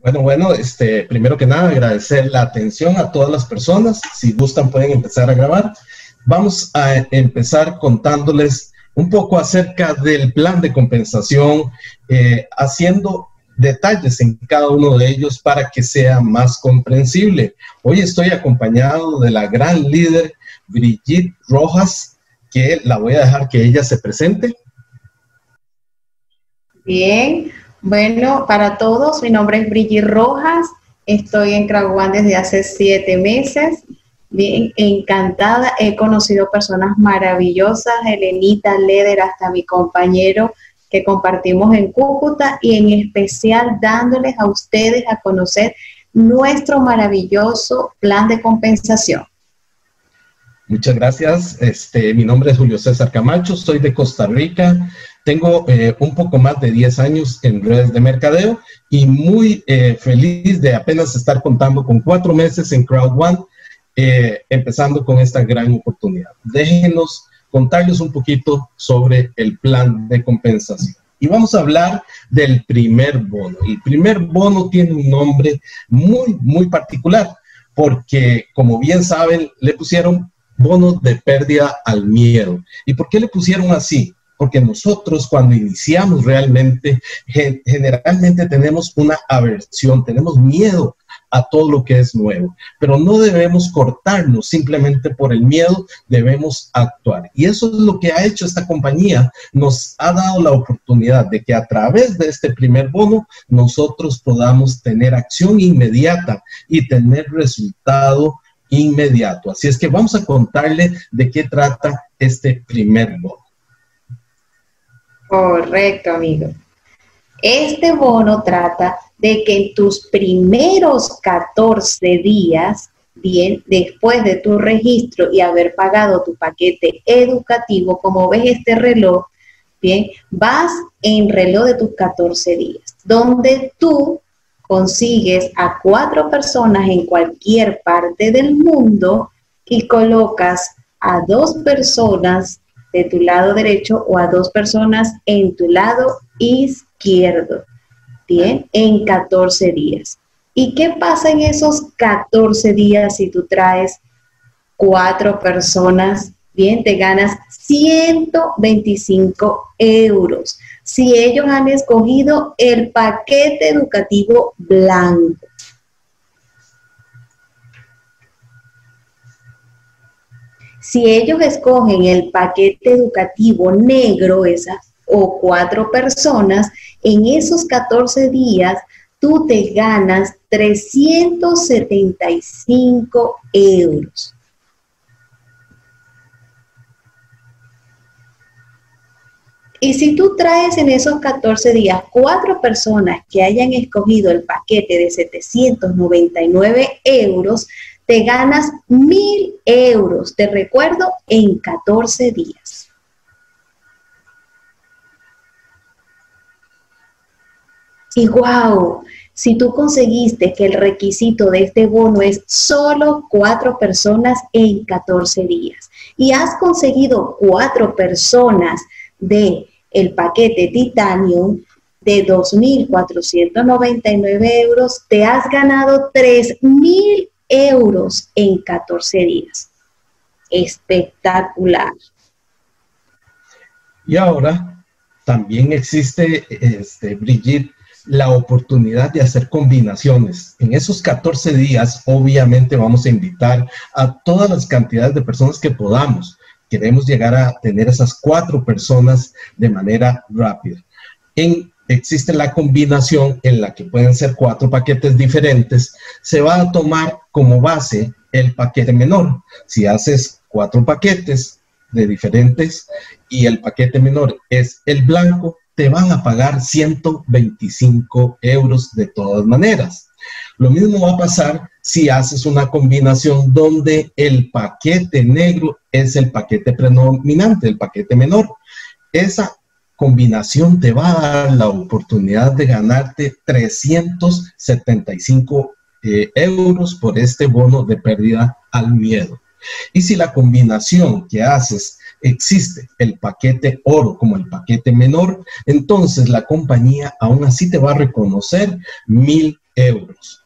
Bueno, bueno, este, primero que nada agradecer la atención a todas las personas. Si gustan pueden empezar a grabar. Vamos a empezar contándoles un poco acerca del plan de compensación, eh, haciendo detalles en cada uno de ellos para que sea más comprensible. Hoy estoy acompañado de la gran líder Brigitte Rojas, que la voy a dejar que ella se presente. Bien, bueno, para todos, mi nombre es Brigitte Rojas, estoy en Craguán desde hace siete meses. Bien, encantada, he conocido personas maravillosas, Elenita Leder, hasta mi compañero que compartimos en Cúcuta y en especial dándoles a ustedes a conocer nuestro maravilloso plan de compensación. Muchas gracias. Este, mi nombre es Julio César Camacho, soy de Costa Rica. Tengo eh, un poco más de 10 años en redes de mercadeo y muy eh, feliz de apenas estar contando con cuatro meses en Crowd One, eh, empezando con esta gran oportunidad. Déjenos contarles un poquito sobre el plan de compensación. Y vamos a hablar del primer bono. El primer bono tiene un nombre muy, muy particular, porque como bien saben, le pusieron bono de pérdida al miedo. ¿Y por qué le pusieron así? Porque nosotros cuando iniciamos realmente, generalmente tenemos una aversión, tenemos miedo a todo lo que es nuevo. Pero no debemos cortarnos simplemente por el miedo, debemos actuar. Y eso es lo que ha hecho esta compañía. Nos ha dado la oportunidad de que a través de este primer bono nosotros podamos tener acción inmediata y tener resultado inmediato. Así es que vamos a contarle de qué trata este primer bono. Correcto, amigo. Este bono trata de que en tus primeros 14 días, bien, después de tu registro y haber pagado tu paquete educativo, como ves este reloj, bien, vas en reloj de tus 14 días, donde tú consigues a cuatro personas en cualquier parte del mundo y colocas a dos personas de tu lado derecho o a dos personas en tu lado izquierdo. Bien, en 14 días. ¿Y qué pasa en esos 14 días si tú traes cuatro personas? Bien, te ganas 125 euros. Si ellos han escogido el paquete educativo blanco. Si ellos escogen el paquete educativo negro, esas o cuatro personas, en esos 14 días tú te ganas 375 euros. Y si tú traes en esos 14 días cuatro personas que hayan escogido el paquete de 799 euros, te ganas mil euros, te recuerdo, en 14 días. Y wow, si tú conseguiste que el requisito de este bono es solo cuatro personas en 14 días y has conseguido cuatro personas de el paquete Titanium de 2.499 euros, te has ganado 3.000 euros en 14 días. Espectacular. Y ahora también existe, este, Brigitte, la oportunidad de hacer combinaciones. En esos 14 días, obviamente, vamos a invitar a todas las cantidades de personas que podamos. Queremos llegar a tener esas cuatro personas de manera rápida. En, existe la combinación en la que pueden ser cuatro paquetes diferentes. Se va a tomar como base el paquete menor. Si haces cuatro paquetes de diferentes y el paquete menor es el blanco, te van a pagar 125 euros de todas maneras. Lo mismo va a pasar si haces una combinación donde el paquete negro es el paquete predominante, el paquete menor. Esa combinación te va a dar la oportunidad de ganarte 375 eh, euros por este bono de pérdida al miedo. Y si la combinación que haces existe el paquete oro como el paquete menor, entonces la compañía aún así te va a reconocer mil euros.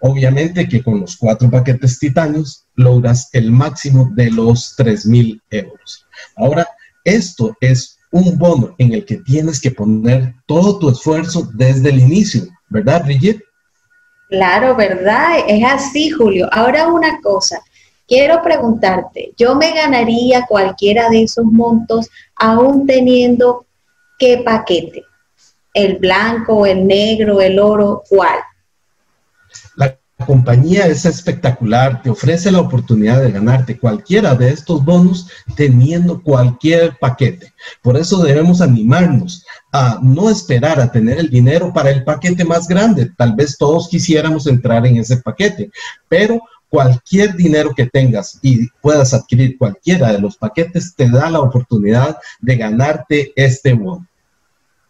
Obviamente que con los cuatro paquetes titanios logras el máximo de los 3 mil euros. Ahora, esto es un bono en el que tienes que poner todo tu esfuerzo desde el inicio, ¿verdad, Brigitte? Claro, ¿verdad? Es así, Julio. Ahora una cosa, quiero preguntarte, ¿yo me ganaría cualquiera de esos montos aún teniendo qué paquete? ¿El blanco, el negro, el oro, cuál? La compañía es espectacular, te ofrece la oportunidad de ganarte cualquiera de estos bonos teniendo cualquier paquete. Por eso debemos animarnos a no esperar a tener el dinero para el paquete más grande. Tal vez todos quisiéramos entrar en ese paquete, pero cualquier dinero que tengas y puedas adquirir cualquiera de los paquetes te da la oportunidad de ganarte este bono.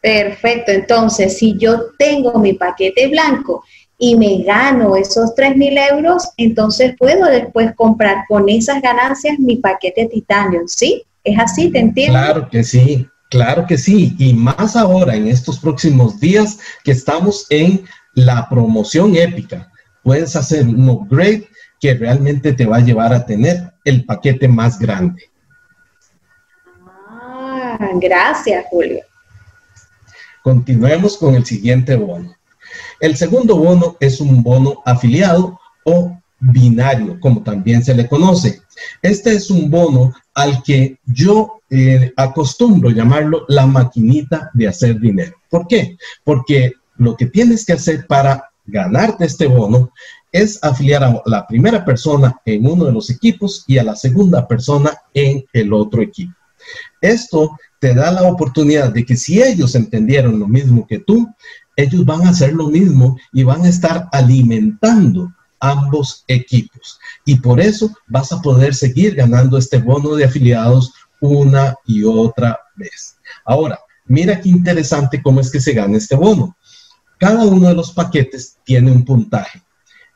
Perfecto, entonces si yo tengo mi paquete blanco y me gano esos 3 mil euros, entonces puedo después comprar con esas ganancias mi paquete titanio, ¿sí? ¿Es así? ¿Te entiendes? Claro que sí, claro que sí. Y más ahora en estos próximos días que estamos en la promoción épica. Puedes hacer un upgrade que realmente te va a llevar a tener el paquete más grande. Ah, gracias, Julio. Continuemos con el siguiente bono. El segundo bono es un bono afiliado o binario, como también se le conoce. Este es un bono al que yo eh, acostumbro llamarlo la maquinita de hacer dinero. ¿Por qué? Porque lo que tienes que hacer para ganarte este bono es afiliar a la primera persona en uno de los equipos y a la segunda persona en el otro equipo. Esto te da la oportunidad de que si ellos entendieron lo mismo que tú, ellos van a hacer lo mismo y van a estar alimentando ambos equipos. Y por eso vas a poder seguir ganando este bono de afiliados una y otra vez. Ahora, mira qué interesante cómo es que se gana este bono. Cada uno de los paquetes tiene un puntaje.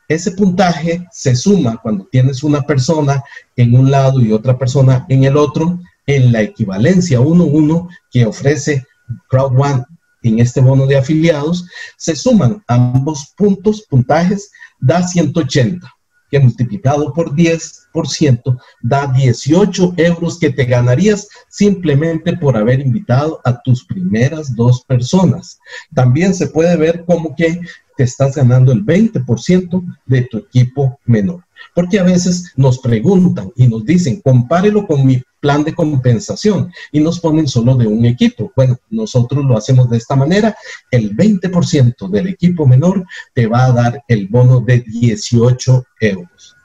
Ese puntaje se suma cuando tienes una persona en un lado y otra persona en el otro en la equivalencia 1-1 que ofrece CrowdOne en este bono de afiliados, se suman ambos puntos, puntajes, da 180, que multiplicado por 10% da 18 euros que te ganarías simplemente por haber invitado a tus primeras dos personas. También se puede ver como que te estás ganando el 20% de tu equipo menor. Porque a veces nos preguntan y nos dicen, compárelo con mi plan de compensación y nos ponen solo de un equipo. Bueno, nosotros lo hacemos de esta manera. El 20% del equipo menor te va a dar el bono de 18 euros.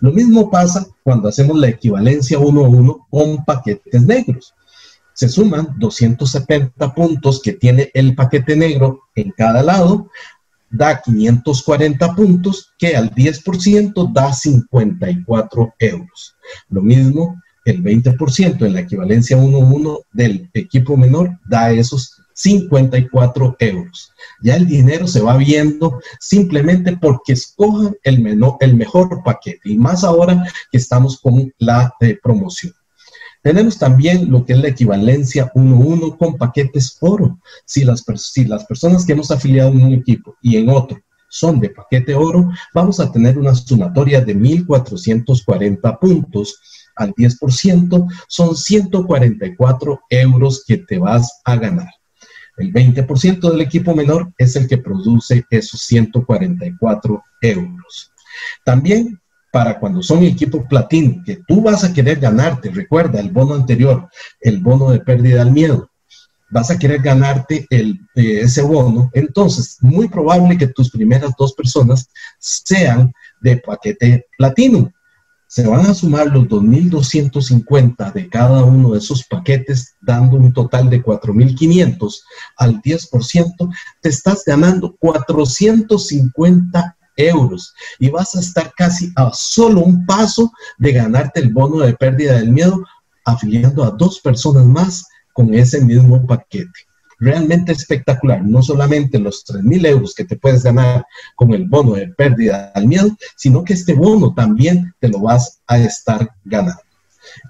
Lo mismo pasa cuando hacemos la equivalencia uno a uno con paquetes negros. Se suman 270 puntos que tiene el paquete negro en cada lado da 540 puntos, que al 10% da 54 euros. Lo mismo, el 20% en la equivalencia 1-1 del equipo menor da esos 54 euros. Ya el dinero se va viendo simplemente porque escojan el, menor, el mejor paquete y más ahora que estamos con la eh, promoción. Tenemos también lo que es la equivalencia 1-1 con paquetes oro. Si las, si las personas que hemos afiliado en un equipo y en otro son de paquete oro, vamos a tener una sumatoria de 1.440 puntos. Al 10% son 144 euros que te vas a ganar. El 20% del equipo menor es el que produce esos 144 euros. También para cuando son equipos platino, que tú vas a querer ganarte, recuerda el bono anterior, el bono de pérdida al miedo, vas a querer ganarte el, eh, ese bono, entonces muy probable que tus primeras dos personas sean de paquete platino. Se van a sumar los 2.250 de cada uno de esos paquetes, dando un total de 4.500 al 10%, te estás ganando 450 euros y vas a estar casi a solo un paso de ganarte el bono de pérdida del miedo afiliando a dos personas más con ese mismo paquete. Realmente espectacular, no solamente los 3 mil euros que te puedes ganar con el bono de pérdida del miedo, sino que este bono también te lo vas a estar ganando.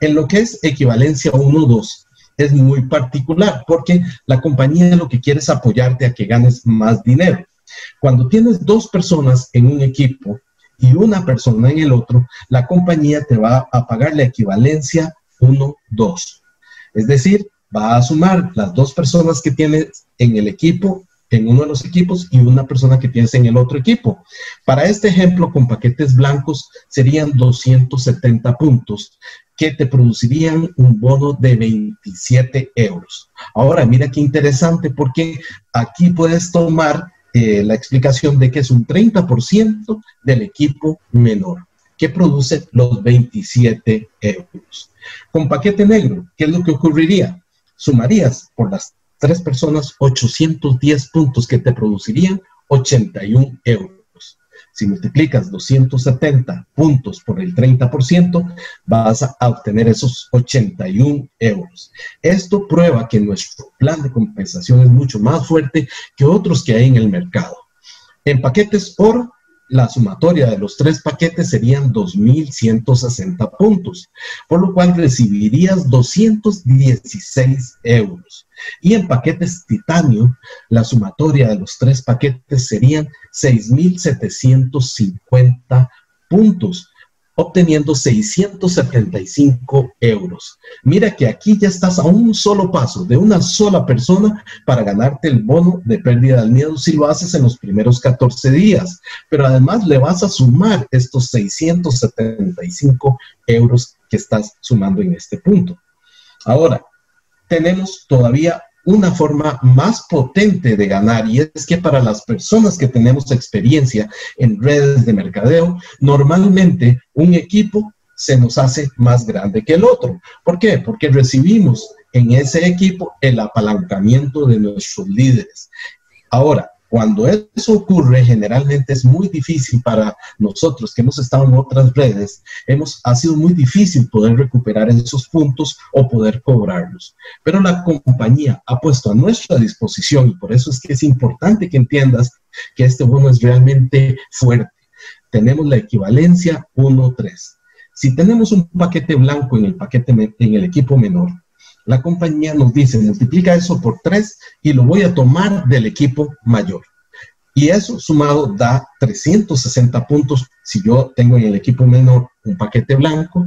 En lo que es equivalencia 1-2, es muy particular porque la compañía lo que quiere es apoyarte a que ganes más dinero. Cuando tienes dos personas en un equipo y una persona en el otro, la compañía te va a pagar la equivalencia 1, 2. Es decir, va a sumar las dos personas que tienes en el equipo en uno de los equipos y una persona que tienes en el otro equipo. Para este ejemplo, con paquetes blancos serían 270 puntos que te producirían un bono de 27 euros. Ahora, mira qué interesante porque aquí puedes tomar eh, la explicación de que es un 30% del equipo menor que produce los 27 euros. Con paquete negro, ¿qué es lo que ocurriría? Sumarías por las tres personas 810 puntos que te producirían 81 euros. Si multiplicas 270 puntos por el 30%, vas a obtener esos 81 euros. Esto prueba que nuestro plan de compensación es mucho más fuerte que otros que hay en el mercado. En paquetes oro la sumatoria de los tres paquetes serían 2.160 puntos, por lo cual recibirías 216 euros. Y en paquetes titanio, la sumatoria de los tres paquetes serían 6.750 puntos, obteniendo 675 euros. Mira que aquí ya estás a un solo paso de una sola persona para ganarte el bono de pérdida del miedo si lo haces en los primeros 14 días. Pero además le vas a sumar estos 675 euros que estás sumando en este punto. Ahora, tenemos todavía una forma más potente de ganar y es que para las personas que tenemos experiencia en redes de mercadeo, normalmente un equipo se nos hace más grande que el otro. ¿Por qué? Porque recibimos en ese equipo el apalancamiento de nuestros líderes. Ahora, cuando eso ocurre, generalmente es muy difícil para nosotros que hemos estado en otras redes, hemos, ha sido muy difícil poder recuperar esos puntos o poder cobrarlos. Pero la compañía ha puesto a nuestra disposición, y por eso es que es importante que entiendas que este bono es realmente fuerte. Tenemos la equivalencia 1-3. Si tenemos un paquete blanco en el, paquete, en el equipo menor, la compañía nos dice, multiplica eso por 3 y lo voy a tomar del equipo mayor. Y eso sumado da 360 puntos si yo tengo en el equipo menor un paquete blanco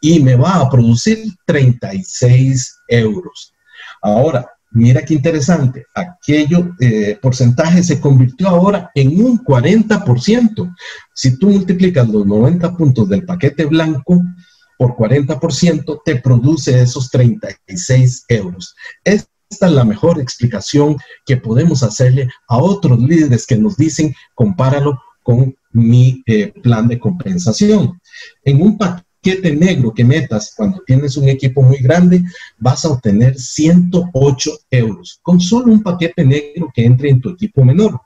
y me va a producir 36 euros. Ahora, mira qué interesante, aquello eh, porcentaje se convirtió ahora en un 40%. Si tú multiplicas los 90 puntos del paquete blanco, por 40% te produce esos 36 euros. Esta es la mejor explicación que podemos hacerle a otros líderes que nos dicen, compáralo con mi eh, plan de compensación. En un paquete negro que metas cuando tienes un equipo muy grande, vas a obtener 108 euros con solo un paquete negro que entre en tu equipo menor.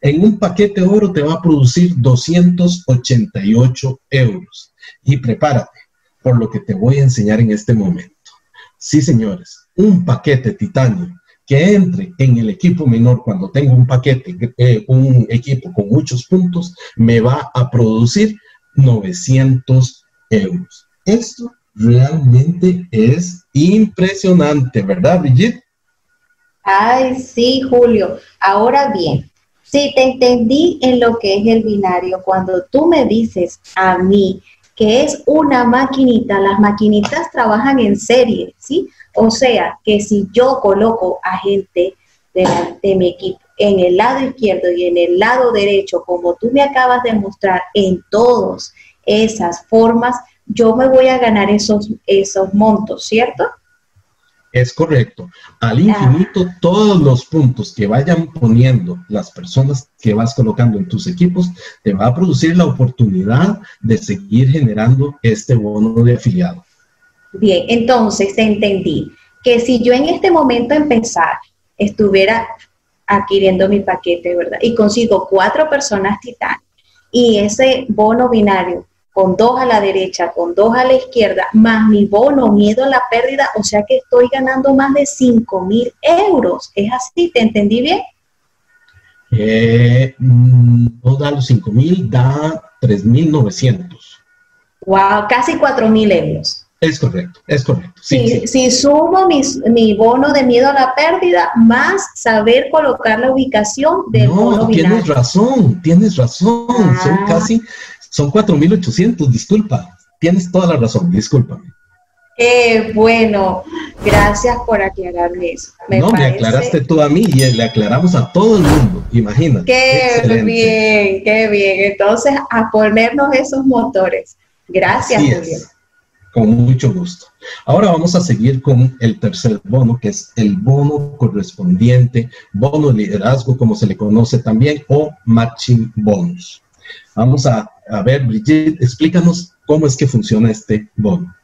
En un paquete oro te va a producir 288 euros y prepárate por lo que te voy a enseñar en este momento. Sí, señores, un paquete titanio que entre en el equipo menor cuando tengo un paquete, eh, un equipo con muchos puntos, me va a producir 900 euros. Esto realmente es impresionante, ¿verdad, Brigitte? Ay, sí, Julio. Ahora bien, si te entendí en lo que es el binario, cuando tú me dices a mí que es una maquinita, las maquinitas trabajan en serie, ¿sí? O sea, que si yo coloco a gente de, de, mi equipo en el lado izquierdo y en el lado derecho, como tú me acabas de mostrar en todas esas formas, yo me voy a ganar esos, esos montos, ¿cierto? Es correcto. Al infinito, todos los puntos que vayan poniendo las personas que vas colocando en tus equipos, te va a producir la oportunidad de seguir generando este bono de afiliado. Bien, entonces entendí que si yo en este momento empezar estuviera adquiriendo mi paquete, ¿verdad? Y consigo cuatro personas titán y ese bono binario con dos a la derecha, con dos a la izquierda, más mi bono, miedo a la pérdida, o sea que estoy ganando más de 5 mil euros. ¿Es así? ¿Te entendí bien? Eh, mm, no da los 5 mil, da 3 mil 900. Wow, casi 4 mil euros. Es correcto, es correcto. si, sumo mi, bono de miedo a la pérdida, más saber colocar la ubicación del no, bono Tienes razón, tienes razón. Son ah. casi, son 4.800, disculpa. Tienes toda la razón, discúlpame. Qué bueno, gracias por aclararme eso. no, me aclaraste tú a mí y le aclaramos a todo el mundo, imagínate. Qué bien, qué bien. Entonces, a ponernos esos motores. Gracias, Julio. Con mucho gusto. Ahora vamos a seguir con el tercer bono, que es el bono correspondiente, bono de liderazgo, como se le conoce también, o matching bonus. Vamos a, a ver, Brigitte, explícanos cómo es que funciona este bono.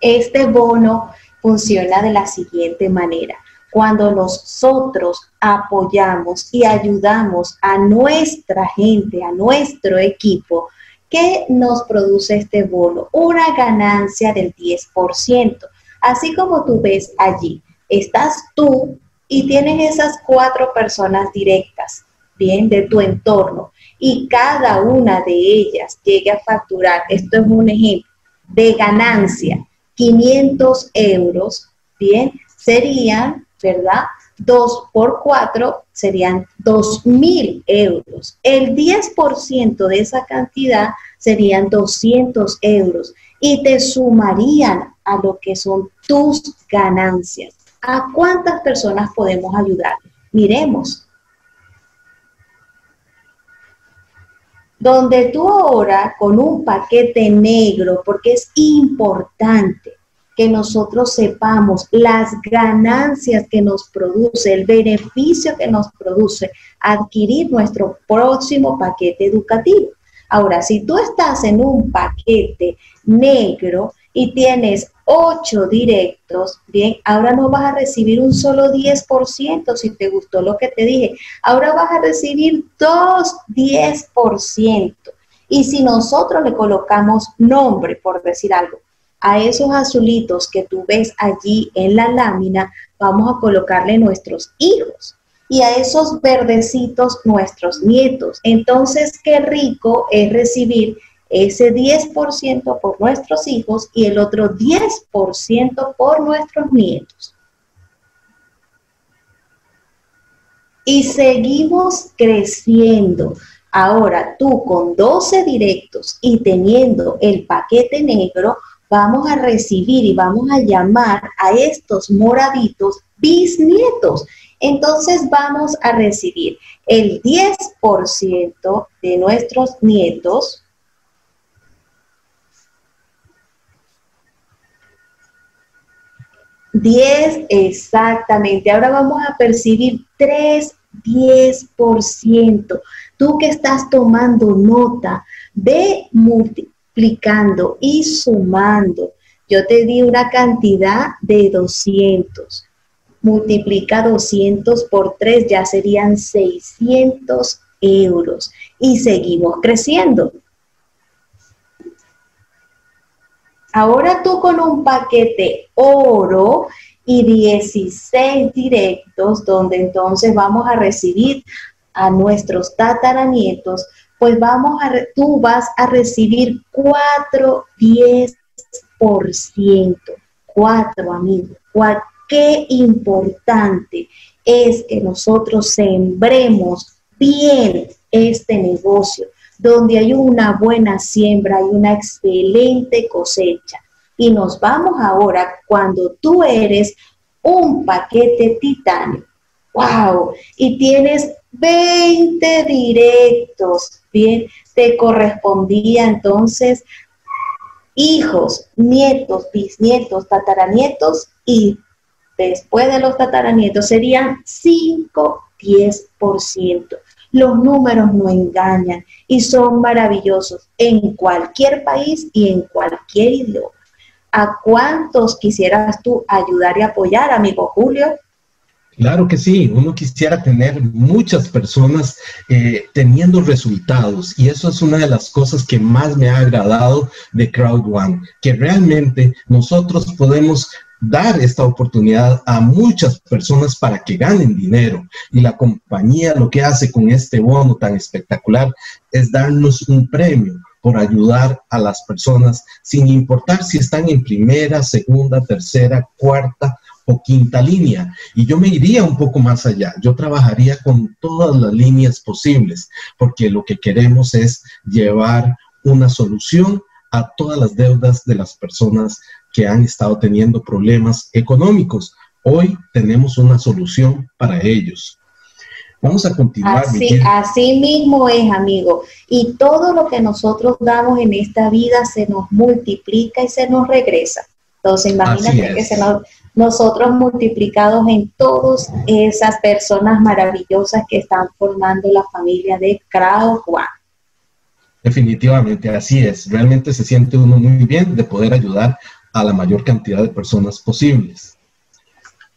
Este bono funciona de la siguiente manera. Cuando nosotros apoyamos y ayudamos a nuestra gente, a nuestro equipo, ¿Qué nos produce este bono? Una ganancia del 10%. Así como tú ves allí, estás tú y tienes esas cuatro personas directas, bien, de tu entorno, y cada una de ellas llegue a facturar, esto es un ejemplo, de ganancia, 500 euros, bien, serían, ¿verdad? 2 por 4 serían 2.000 euros. El 10% de esa cantidad serían 200 euros y te sumarían a lo que son tus ganancias. ¿A cuántas personas podemos ayudar? Miremos. Donde tú ahora con un paquete negro, porque es importante, que nosotros sepamos las ganancias que nos produce, el beneficio que nos produce adquirir nuestro próximo paquete educativo. Ahora, si tú estás en un paquete negro y tienes ocho directos, bien, ahora no vas a recibir un solo 10% si te gustó lo que te dije. Ahora vas a recibir dos 10%. Y si nosotros le colocamos nombre, por decir algo, a esos azulitos que tú ves allí en la lámina, vamos a colocarle nuestros hijos y a esos verdecitos nuestros nietos. Entonces, qué rico es recibir ese 10% por nuestros hijos y el otro 10% por nuestros nietos. Y seguimos creciendo. Ahora tú con 12 directos y teniendo el paquete negro, vamos a recibir y vamos a llamar a estos moraditos bisnietos. Entonces vamos a recibir el 10% de nuestros nietos. Diez exactamente. Ahora vamos a percibir 3 10%. Tú que estás tomando nota, multi multiplicando y sumando. Yo te di una cantidad de 200. Multiplica 200 por 3, ya serían 600 euros. Y seguimos creciendo. Ahora tú con un paquete oro y 16 directos, donde entonces vamos a recibir a nuestros tataranietos pues vamos a, tú vas a recibir 4, 10%. 4, amigos. Qué importante es que nosotros sembremos bien este negocio, donde hay una buena siembra, hay una excelente cosecha. Y nos vamos ahora cuando tú eres un paquete titanio. ¡Wow! Y tienes 20 directos bien, te correspondía entonces hijos, nietos, bisnietos, tataranietos y después de los tataranietos serían 5, 10%. Los números no engañan y son maravillosos en cualquier país y en cualquier idioma. ¿A cuántos quisieras tú ayudar y apoyar, amigo Julio? Claro que sí, uno quisiera tener muchas personas eh, teniendo resultados y eso es una de las cosas que más me ha agradado de Crowd One, que realmente nosotros podemos dar esta oportunidad a muchas personas para que ganen dinero. Y la compañía lo que hace con este bono tan espectacular es darnos un premio, por ayudar a las personas, sin importar si están en primera, segunda, tercera, cuarta o quinta línea. Y yo me iría un poco más allá. Yo trabajaría con todas las líneas posibles, porque lo que queremos es llevar una solución a todas las deudas de las personas que han estado teniendo problemas económicos. Hoy tenemos una solución para ellos. Vamos a continuar. Así, así, mismo es, amigo. Y todo lo que nosotros damos en esta vida se nos multiplica y se nos regresa. Entonces, imagínate que se nosotros multiplicados en todas esas personas maravillosas que están formando la familia de Crowd One. Definitivamente, así es. Realmente se siente uno muy bien de poder ayudar a la mayor cantidad de personas posibles.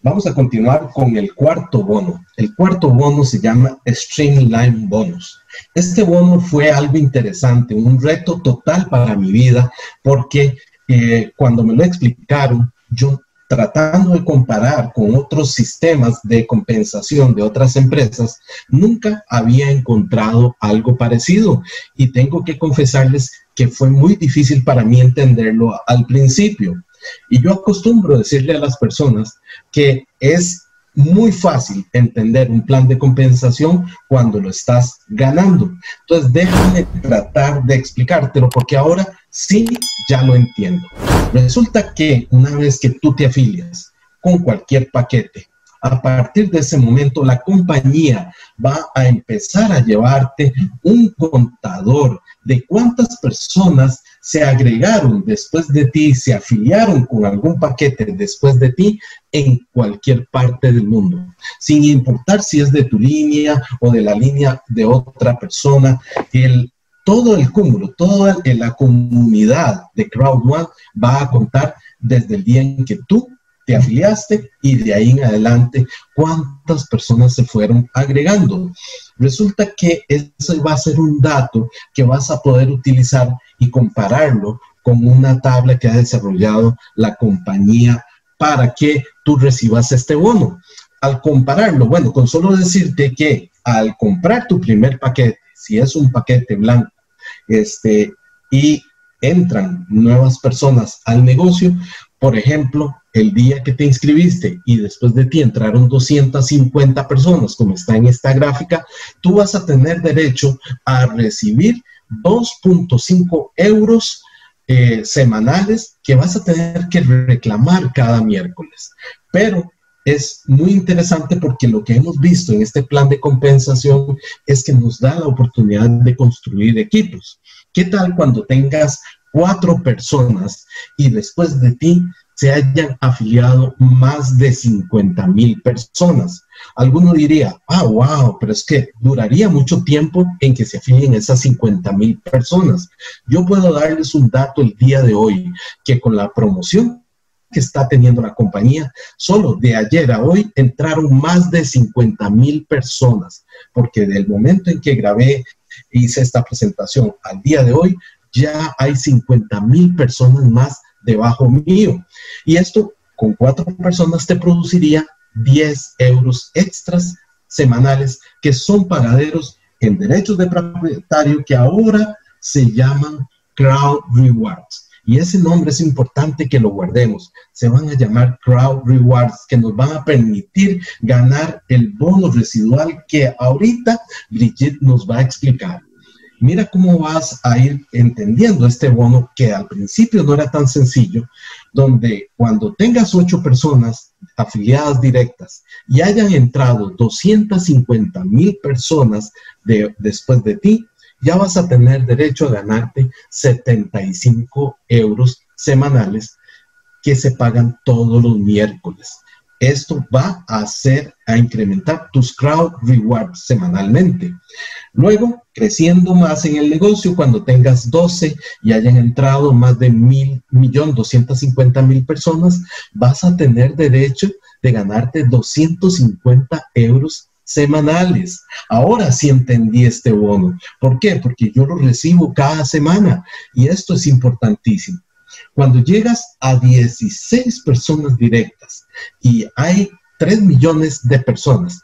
Vamos a continuar con el cuarto bono. El cuarto bono se llama Streamline Bonus. Este bono fue algo interesante, un reto total para mi vida, porque eh, cuando me lo explicaron, yo tratando de comparar con otros sistemas de compensación de otras empresas, nunca había encontrado algo parecido. Y tengo que confesarles que fue muy difícil para mí entenderlo al principio. Y yo acostumbro decirle a las personas que es muy fácil entender un plan de compensación cuando lo estás ganando. Entonces, déjame tratar de explicártelo porque ahora sí ya lo entiendo. Resulta que una vez que tú te afilias con cualquier paquete, a partir de ese momento la compañía va a empezar a llevarte un contador de cuántas personas se agregaron después de ti, se afiliaron con algún paquete después de ti en cualquier parte del mundo, sin importar si es de tu línea o de la línea de otra persona. El, todo el cúmulo, toda la comunidad de Crowd One va a contar desde el día en que tú te afiliaste y de ahí en adelante cuántas personas se fueron agregando. Resulta que eso va a ser un dato que vas a poder utilizar y compararlo con una tabla que ha desarrollado la compañía para que tú recibas este bono. Al compararlo, bueno, con solo decirte que al comprar tu primer paquete, si es un paquete blanco, este, y entran nuevas personas al negocio, por ejemplo, el día que te inscribiste y después de ti entraron 250 personas, como está en esta gráfica, tú vas a tener derecho a recibir 2.5 euros eh, semanales que vas a tener que reclamar cada miércoles. Pero es muy interesante porque lo que hemos visto en este plan de compensación es que nos da la oportunidad de construir equipos. ¿Qué tal cuando tengas cuatro personas y después de ti se hayan afiliado más de 50 mil personas. Alguno diría, ah, wow, pero es que duraría mucho tiempo en que se afilien esas 50 mil personas. Yo puedo darles un dato el día de hoy, que con la promoción que está teniendo la compañía, solo de ayer a hoy entraron más de 50 mil personas, porque del momento en que grabé, hice esta presentación al día de hoy, ya hay 50 mil personas más debajo mío. Y esto con cuatro personas te produciría 10 euros extras semanales que son pagaderos en derechos de propietario que ahora se llaman Crowd Rewards. Y ese nombre es importante que lo guardemos. Se van a llamar Crowd Rewards, que nos van a permitir ganar el bono residual que ahorita Brigitte nos va a explicar. Mira cómo vas a ir entendiendo este bono que al principio no era tan sencillo, donde cuando tengas ocho personas afiliadas directas y hayan entrado 250 mil personas de, después de ti, ya vas a tener derecho a ganarte 75 euros semanales que se pagan todos los miércoles. Esto va a hacer a incrementar tus crowd rewards semanalmente. Luego, creciendo más en el negocio, cuando tengas 12 y hayan entrado más de mil millón, 250 mil personas, vas a tener derecho de ganarte 250 euros semanales. Ahora sí entendí este bono. ¿Por qué? Porque yo lo recibo cada semana y esto es importantísimo. Cuando llegas a 16 personas directas y hay 3 millones de personas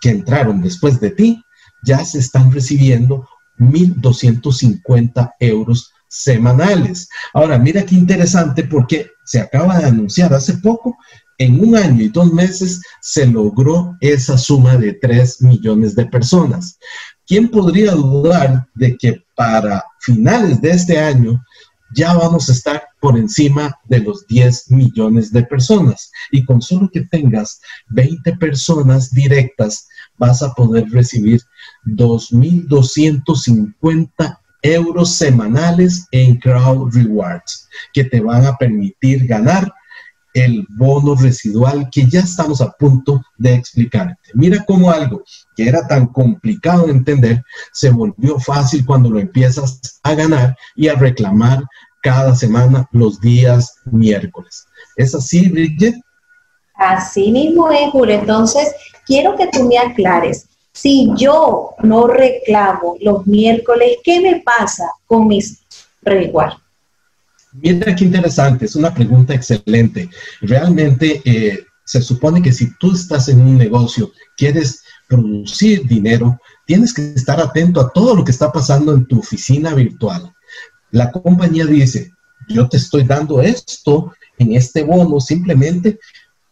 que entraron después de ti, ya se están recibiendo 1.250 euros semanales. Ahora, mira qué interesante porque se acaba de anunciar hace poco, en un año y dos meses se logró esa suma de 3 millones de personas. ¿Quién podría dudar de que para finales de este año ya vamos a estar por encima de los 10 millones de personas. Y con solo que tengas 20 personas directas, vas a poder recibir 2.250 euros semanales en Crowd Rewards, que te van a permitir ganar el bono residual que ya estamos a punto de explicarte. Mira cómo algo que era tan complicado de entender se volvió fácil cuando lo empiezas a ganar y a reclamar cada semana los días miércoles. ¿Es así, Bridget? Así mismo es, Julio. Entonces, quiero que tú me aclares. Si yo no reclamo los miércoles, ¿qué me pasa con mis rewards? Mira qué interesante, es una pregunta excelente. Realmente eh, se supone que si tú estás en un negocio, quieres producir dinero, tienes que estar atento a todo lo que está pasando en tu oficina virtual. La compañía dice, yo te estoy dando esto en este bono simplemente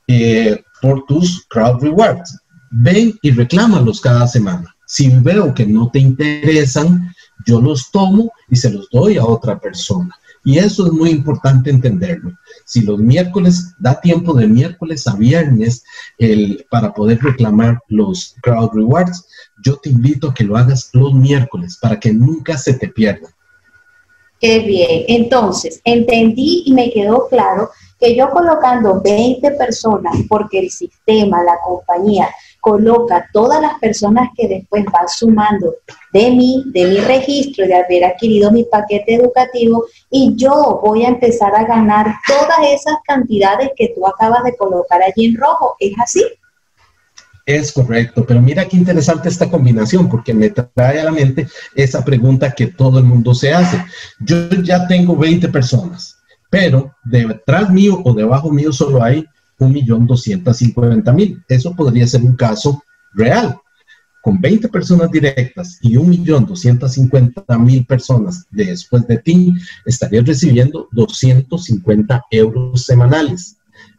eh, por tus crowd rewards. Ven y reclámalos cada semana. Si veo que no te interesan, yo los tomo y se los doy a otra persona. Y eso es muy importante entenderlo. Si los miércoles, da tiempo de miércoles a viernes el, para poder reclamar los crowd rewards, yo te invito a que lo hagas los miércoles para que nunca se te pierdan. Qué bien. Entonces, entendí y me quedó claro que yo colocando 20 personas, porque el sistema, la compañía, coloca todas las personas que después van sumando de mí, de mi registro, de haber adquirido mi paquete educativo, y yo voy a empezar a ganar todas esas cantidades que tú acabas de colocar allí en rojo. ¿Es así? Es correcto, pero mira qué interesante esta combinación, porque me trae a la mente esa pregunta que todo el mundo se hace. Yo ya tengo 20 personas, pero detrás mío o debajo mío solo hay 1.250.000. Eso podría ser un caso real. Con 20 personas directas y 1.250.000 personas después de ti, estarías recibiendo 250 euros semanales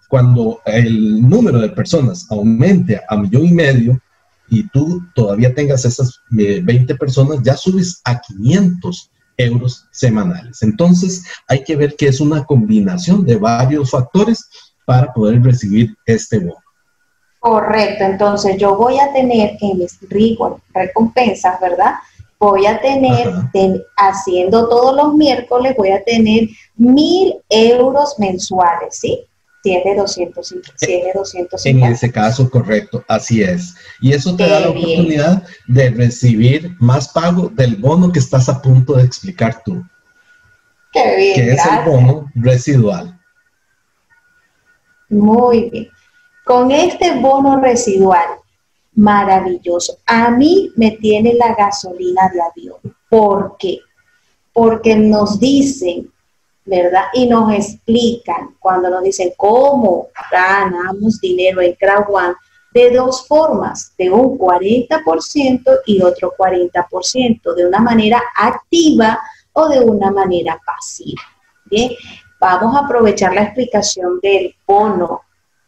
cuando el número de personas aumente a millón y medio y tú todavía tengas esas 20 eh, personas, ya subes a 500 euros semanales. Entonces hay que ver que es una combinación de varios factores para poder recibir este bono. Correcto, entonces yo voy a tener en mis recompensas, ¿verdad? Voy a tener, haciendo todos los miércoles, voy a tener mil euros mensuales, ¿sí? si es de 200, En ese caso, correcto, así es. Y eso te da la oportunidad de recibir más pago del bono que estás a punto de explicar tú. Qué bien. Que es el bono residual. Muy bien. Con este bono residual, maravilloso. A mí me tiene la gasolina de avión. ¿Por qué? Porque nos dicen ¿verdad? Y nos explican cuando nos dicen cómo ganamos dinero en Crowd de dos formas, de un 40% y otro 40%, de una manera activa o de una manera pasiva. Bien, vamos a aprovechar la explicación del bono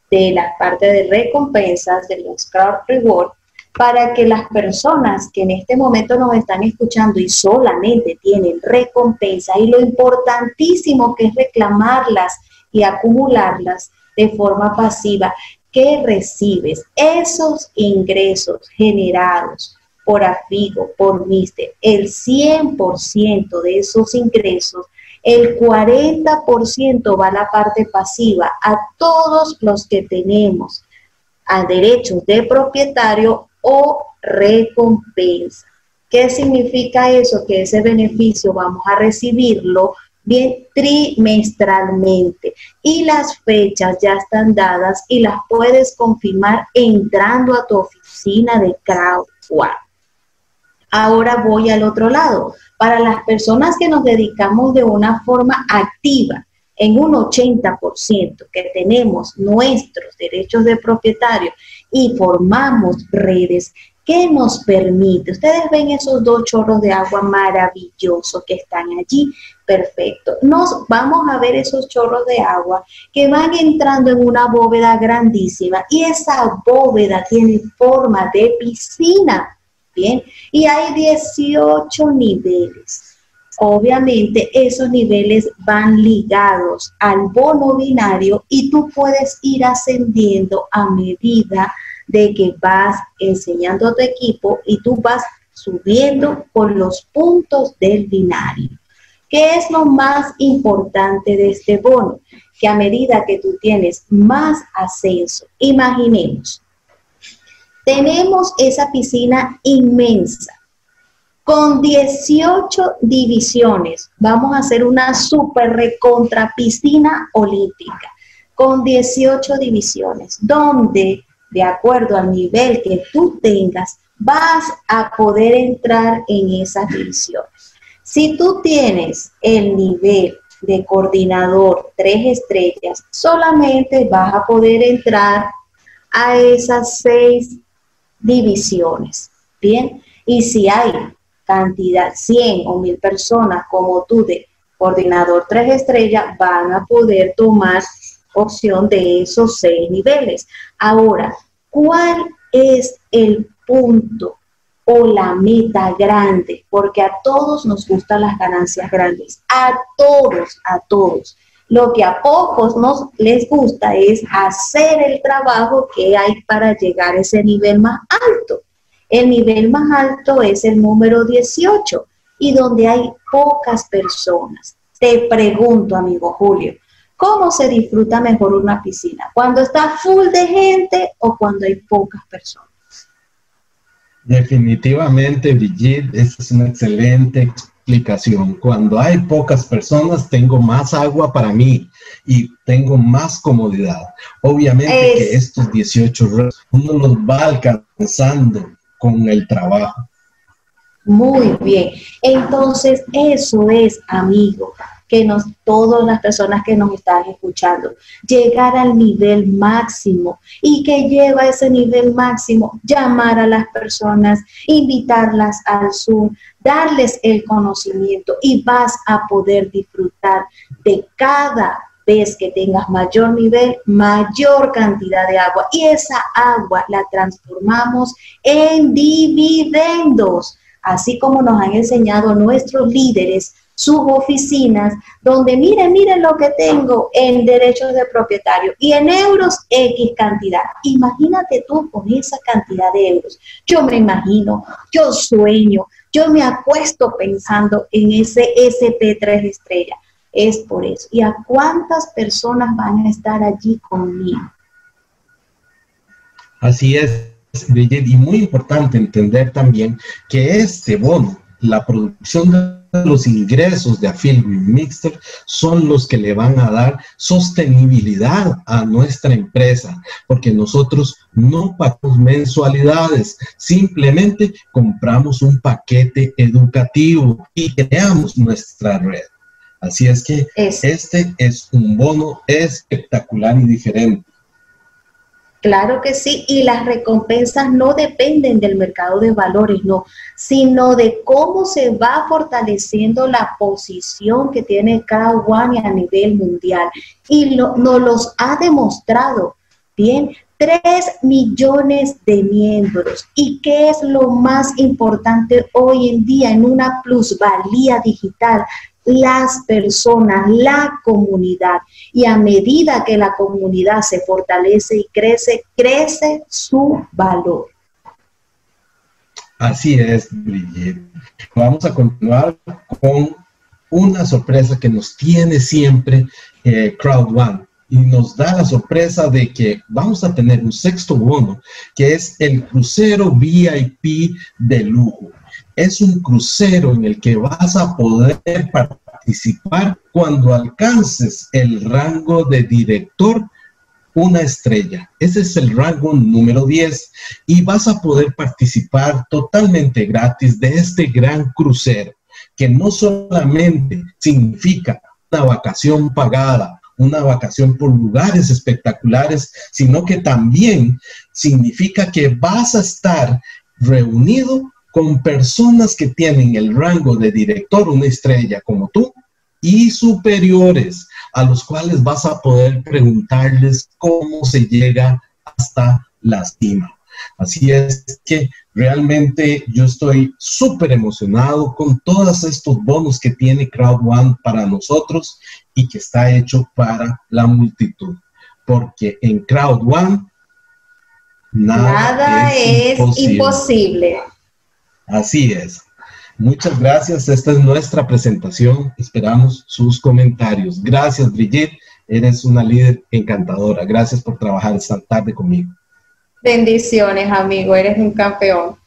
de la parte de recompensas de los Crowd Reward para que las personas que en este momento nos están escuchando y solamente tienen recompensa y lo importantísimo que es reclamarlas y acumularlas de forma pasiva, que recibes esos ingresos generados por Afigo, por Mister, el 100% de esos ingresos, el 40% va a la parte pasiva, a todos los que tenemos a derechos de propietario o recompensa. ¿Qué significa eso? Que ese beneficio vamos a recibirlo bien trimestralmente y las fechas ya están dadas y las puedes confirmar entrando a tu oficina de CrowdWare. Ahora voy al otro lado. Para las personas que nos dedicamos de una forma activa, en un 80% que tenemos nuestros derechos de propietario y formamos redes, ¿Qué nos permite? Ustedes ven esos dos chorros de agua maravillosos que están allí. Perfecto. Nos vamos a ver esos chorros de agua que van entrando en una bóveda grandísima y esa bóveda tiene forma de piscina. Bien, y hay 18 niveles. Obviamente esos niveles van ligados al bono binario y tú puedes ir ascendiendo a medida de que vas enseñando a tu equipo y tú vas subiendo por los puntos del binario. ¿Qué es lo más importante de este bono? Que a medida que tú tienes más ascenso, imaginemos, tenemos esa piscina inmensa con 18 divisiones. Vamos a hacer una super recontra piscina olímpica con 18 divisiones, donde de acuerdo al nivel que tú tengas, vas a poder entrar en esas divisiones. Si tú tienes el nivel de coordinador tres estrellas, solamente vas a poder entrar a esas seis divisiones. Bien, y si hay cantidad, 100 o 1000 personas como tú de coordinador tres estrellas, van a poder tomar opción de esos seis niveles. Ahora, ¿cuál es el punto o la meta grande? Porque a todos nos gustan las ganancias grandes, a todos, a todos. Lo que a pocos nos les gusta es hacer el trabajo que hay para llegar a ese nivel más alto. El nivel más alto es el número 18 y donde hay pocas personas. Te pregunto, amigo Julio, ¿cómo se disfruta mejor una piscina? ¿Cuando está full de gente o cuando hay pocas personas? Definitivamente, Brigitte, esa es una excelente explicación. Cuando hay pocas personas, tengo más agua para mí y tengo más comodidad. Obviamente que estos 18 uno los va alcanzando con el trabajo. Muy bien. Entonces, eso es, amigo, que nos, todas las personas que nos están escuchando, llegar al nivel máximo. Y que lleva ese nivel máximo, llamar a las personas, invitarlas al Zoom, darles el conocimiento y vas a poder disfrutar de cada vez que tengas mayor nivel, mayor cantidad de agua. Y esa agua la transformamos en dividendos, así como nos han enseñado nuestros líderes sus oficinas, donde miren, miren lo que tengo en derechos de propietario y en euros X cantidad. Imagínate tú con esa cantidad de euros. Yo me imagino, yo sueño, yo me acuesto pensando en ese SP3 estrella es por eso. ¿Y a cuántas personas van a estar allí conmigo? Así es, y muy importante entender también que este bono, la producción de los ingresos de Affiliate Mixter son los que le van a dar sostenibilidad a nuestra empresa, porque nosotros no pagamos mensualidades, simplemente compramos un paquete educativo y creamos nuestra red. Así es que este es un bono espectacular y diferente. Claro que sí, y las recompensas no dependen del mercado de valores, no, sino de cómo se va fortaleciendo la posición que tiene cada one a nivel mundial. Y nos los ha demostrado. Bien, 3 millones de miembros. ¿Y qué es lo más importante hoy en día en una plusvalía digital? Las personas, la comunidad. Y a medida que la comunidad se fortalece y crece, crece su valor. Así es, Brigitte. Vamos a continuar con una sorpresa que nos tiene siempre eh, Crowd One y nos da la sorpresa de que vamos a tener un sexto bono, que es el crucero VIP de lujo es un crucero en el que vas a poder participar cuando alcances el rango de director una estrella. Ese es el rango número 10 y vas a poder participar totalmente gratis de este gran crucero que no solamente significa una vacación pagada, una vacación por lugares espectaculares, sino que también significa que vas a estar reunido con personas que tienen el rango de director, una estrella como tú, y superiores, a los cuales vas a poder preguntarles cómo se llega hasta la cima. Así es que realmente yo estoy súper emocionado con todos estos bonos que tiene Crowd One para nosotros y que está hecho para la multitud. Porque en Crowd One nada, es, imposible. Así es. Muchas gracias. Esta es nuestra presentación. Esperamos sus comentarios. Gracias, Brigitte. Eres una líder encantadora. Gracias por trabajar esta tarde conmigo. Bendiciones, amigo. Eres un campeón.